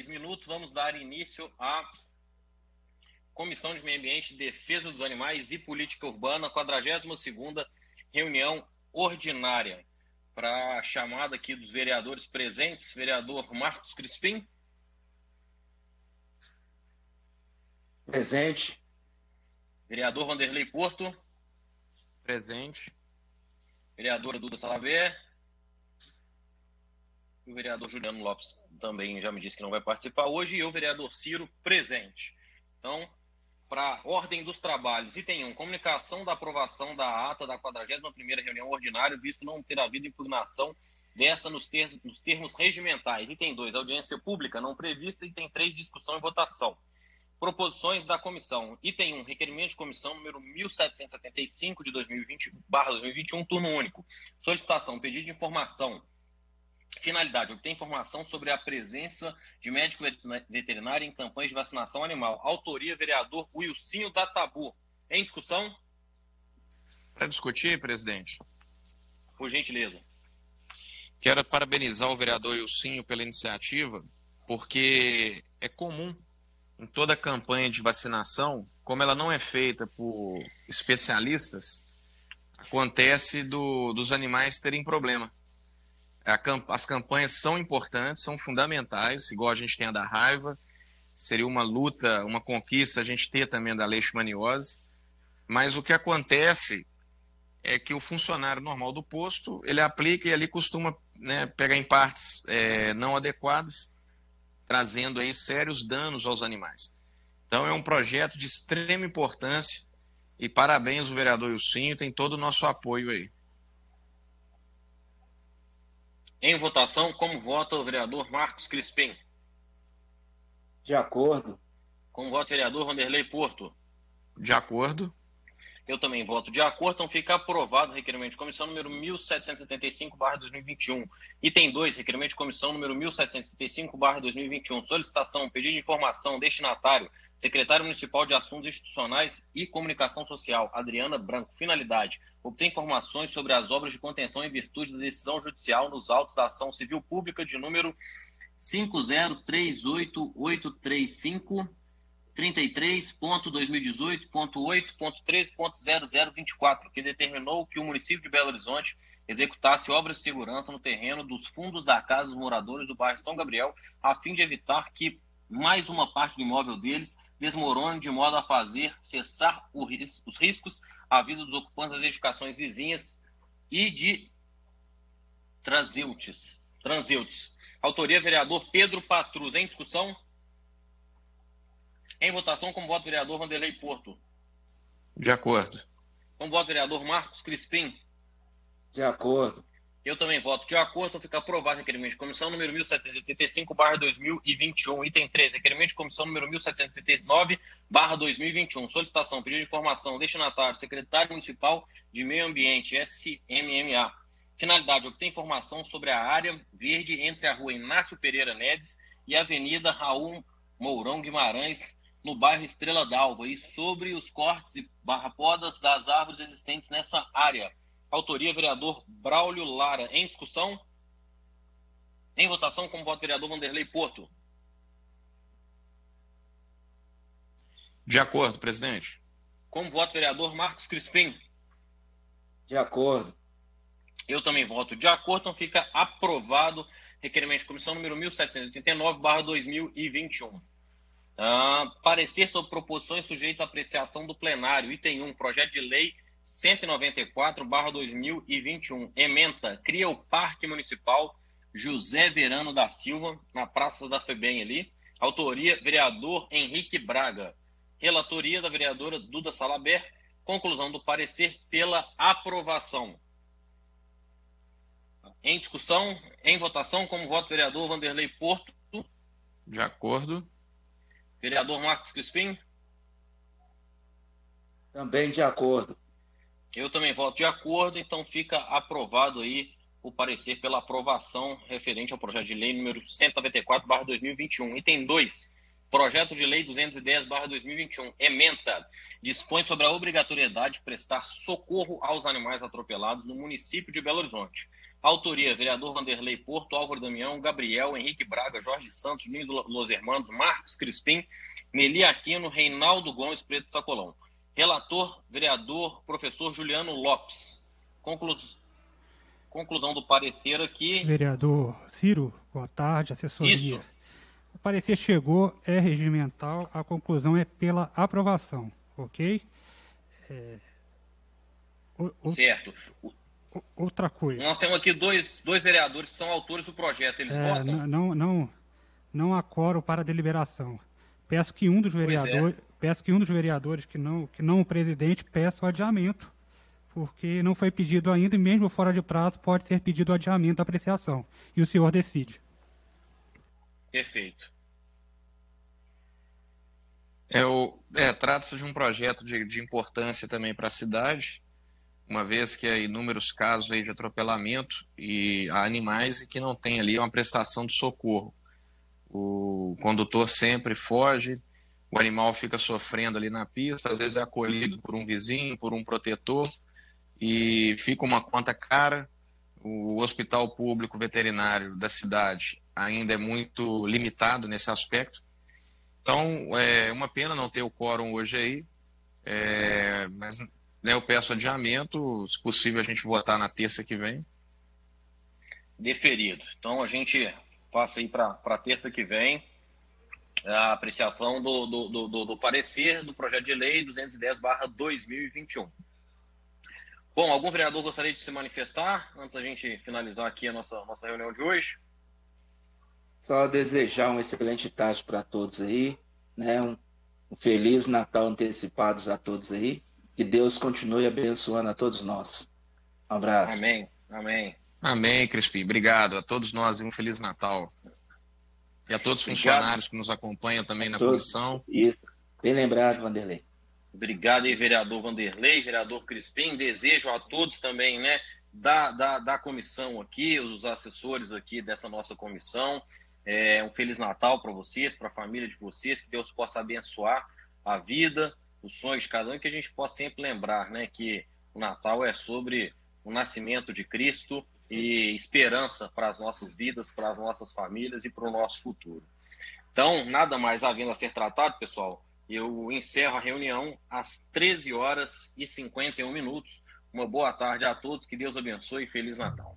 três minutos, vamos dar início à Comissão de Meio Ambiente, Defesa dos Animais e Política Urbana, 42ª reunião ordinária. Para a chamada aqui dos vereadores presentes, vereador Marcos Crispim. Presente. Vereador Vanderlei Porto. Presente. Vereadora Duda Salaver. O vereador Juliano Lopes também já me disse que não vai participar hoje. E o vereador Ciro presente. Então, para ordem dos trabalhos. Item 1, comunicação da aprovação da ata da 41ª reunião ordinária, visto não ter havido impugnação dessa nos, ter, nos termos regimentais. Item 2, audiência pública não prevista. Item 3, discussão e votação. Proposições da comissão. Item 1, requerimento de comissão número 1775 de 2020, barra 2021, turno único. Solicitação, pedido de informação Finalidade: obter informação sobre a presença de médico veterinário em campanhas de vacinação animal. Autoria: vereador Wilsinho da Tabu. Em discussão? Para discutir, presidente. Por gentileza. Quero parabenizar o vereador Wilsinho pela iniciativa, porque é comum em toda campanha de vacinação, como ela não é feita por especialistas, acontece do, dos animais terem problema as campanhas são importantes, são fundamentais, igual a gente tem a da raiva. Seria uma luta, uma conquista a gente ter também da leishmaniose. Mas o que acontece é que o funcionário normal do posto, ele aplica e ali costuma né, pegar em partes é, não adequadas, trazendo aí sérios danos aos animais. Então é um projeto de extrema importância e parabéns o vereador Ilcinho, tem todo o nosso apoio aí. Em votação, como vota o vereador Marcos Crispim? De acordo. Como vota o vereador Vanderlei Porto? De acordo. Eu também voto de acordo, então fica aprovado o requerimento de comissão número 1775-2021. Item 2, requerimento de comissão número 1775-2021. Solicitação, pedido de informação, destinatário, secretário municipal de Assuntos Institucionais e Comunicação Social, Adriana Branco. Finalidade, obter informações sobre as obras de contenção em virtude da decisão judicial nos autos da ação civil pública de número 5038835 33.2018.8.13.0024, que determinou que o município de Belo Horizonte executasse obras de segurança no terreno dos fundos da casa dos moradores do bairro São Gabriel, a fim de evitar que mais uma parte do imóvel deles desmorone de modo a fazer cessar os riscos à vida dos ocupantes das edificações vizinhas e de transeuntes. transeuntes. Autoria vereador Pedro Patrus. Em discussão? Em votação, como voto vereador Vanderlei Porto. De acordo. Como voto vereador Marcos Crispim. De acordo. Eu também voto de acordo, então fica aprovado o requerimento de comissão número 1785-2021, item 3, requerimento de comissão número 1739-2021, solicitação, pedido de informação, destinatário, secretário municipal de meio ambiente, SMMA. Finalidade, obter informação sobre a área verde entre a rua Inácio Pereira Neves e a Avenida Raul Mourão Guimarães, no bairro Estrela d'Alva, e sobre os cortes e barra podas das árvores existentes nessa área Autoria, vereador Braulio Lara. Em discussão? Em votação, como voto vereador Vanderlei Porto. De acordo, presidente. Como voto vereador Marcos Crispim. De acordo. Eu também voto de acordo, então fica aprovado requerimento de comissão número 1789-2021. Ah, parecer sobre proposições sujeitas à apreciação do plenário. Item 1, projeto de lei 194/2021. Ementa cria o Parque Municipal José Verano da Silva na Praça da Febem ali. Autoria vereador Henrique Braga. Relatoria da vereadora Duda Salaber. Conclusão do parecer pela aprovação. Em discussão, em votação, como voto vereador Vanderlei Porto. De acordo. Vereador Marcos Crispim. Também de acordo. Eu também voto de acordo, então fica aprovado aí o parecer pela aprovação referente ao projeto de lei número 194/2021. Item 2. Projeto de Lei 210-2021, ementa, dispõe sobre a obrigatoriedade de prestar socorro aos animais atropelados no município de Belo Horizonte. Autoria: vereador Vanderlei Porto, Álvaro Damião, Gabriel, Henrique Braga, Jorge Santos, Nunes Los Hermanos, Marcos Crispim, Meli Aquino, Reinaldo Gomes Preto Sacolão. Relator: vereador professor Juliano Lopes. Conclus... Conclusão do parecer aqui. Vereador Ciro, boa tarde, assessoria. Isso. O parecer chegou, é regimental, a conclusão é pela aprovação, ok? É... O, o... Certo. Outra coisa. Nós temos aqui dois, dois vereadores que são autores do projeto. Eles é, votam? Não, não, não há quórum para deliberação. Peço que um dos é. vereadores, é. peço que um dos vereadores que não, que não o presidente peça o adiamento, porque não foi pedido ainda e mesmo fora de prazo pode ser pedido o adiamento da apreciação e o senhor decide. Perfeito. É, é, Trata-se de um projeto de, de importância também para a cidade uma vez que há inúmeros casos de atropelamento e há animais que não tem ali uma prestação de socorro. O condutor sempre foge, o animal fica sofrendo ali na pista, às vezes é acolhido por um vizinho, por um protetor, e fica uma conta cara. O hospital público veterinário da cidade ainda é muito limitado nesse aspecto. Então, é uma pena não ter o quórum hoje aí, é, mas né, eu peço adiamento, se possível a gente votar na terça que vem. Deferido. Então a gente passa aí para terça que vem a apreciação do, do, do, do parecer do projeto de lei 210-2021. Bom, algum vereador gostaria de se manifestar antes da gente finalizar aqui a nossa, nossa reunião de hoje? Só desejar um excelente tarde para todos aí, né? Um, um feliz Natal antecipados a todos aí. Que Deus continue abençoando a todos nós. Um abraço. Amém. Amém. Amém, Crispi. Obrigado a todos nós e um Feliz Natal. E a todos os funcionários que nos acompanham também na todos. comissão. Isso. Bem lembrado, Vanderlei. Obrigado aí, vereador Vanderlei, vereador Crispim. Desejo a todos também, né, da, da, da comissão aqui, os assessores aqui dessa nossa comissão. É, um Feliz Natal para vocês, para a família de vocês, que Deus possa abençoar a vida, de cada um, que a gente possa sempre lembrar, né, que o Natal é sobre o nascimento de Cristo e esperança para as nossas vidas, para as nossas famílias e para o nosso futuro. Então, nada mais havendo a ser tratado, pessoal, eu encerro a reunião às 13 horas e 51 minutos. Uma boa tarde a todos, que Deus abençoe e Feliz Natal.